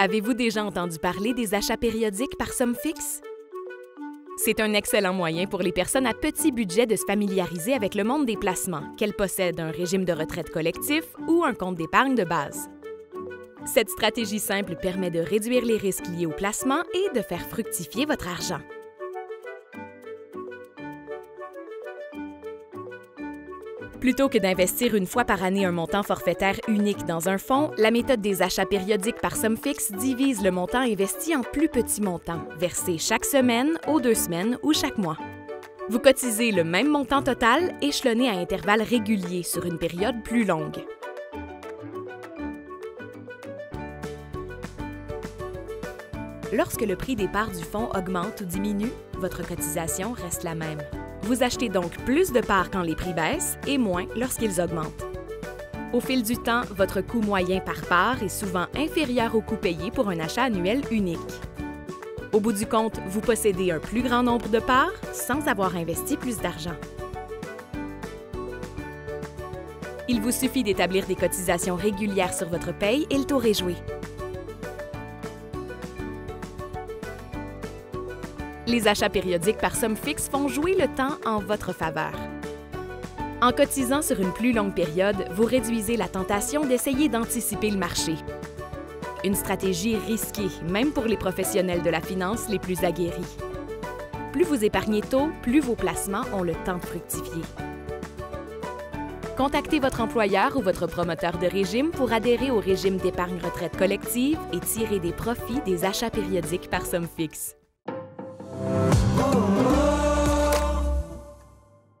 Avez-vous déjà entendu parler des achats périodiques par somme fixe? C'est un excellent moyen pour les personnes à petit budget de se familiariser avec le monde des placements, qu'elles possèdent un régime de retraite collectif ou un compte d'épargne de base. Cette stratégie simple permet de réduire les risques liés au placement et de faire fructifier votre argent. Plutôt que d'investir une fois par année un montant forfaitaire unique dans un fonds, la méthode des achats périodiques par somme fixe divise le montant investi en plus petits montants, versés chaque semaine, aux deux semaines ou chaque mois. Vous cotisez le même montant total, échelonné à intervalles réguliers sur une période plus longue. Lorsque le prix des parts du fonds augmente ou diminue, votre cotisation reste la même. Vous achetez donc plus de parts quand les prix baissent et moins lorsqu'ils augmentent. Au fil du temps, votre coût moyen par part est souvent inférieur au coût payé pour un achat annuel unique. Au bout du compte, vous possédez un plus grand nombre de parts sans avoir investi plus d'argent. Il vous suffit d'établir des cotisations régulières sur votre paye et le tour est joué. Les achats périodiques par somme fixe font jouer le temps en votre faveur. En cotisant sur une plus longue période, vous réduisez la tentation d'essayer d'anticiper le marché. Une stratégie risquée, même pour les professionnels de la finance les plus aguerris. Plus vous épargnez tôt, plus vos placements ont le temps de fructifier. Contactez votre employeur ou votre promoteur de régime pour adhérer au régime d'épargne retraite collective et tirer des profits des achats périodiques par somme fixe.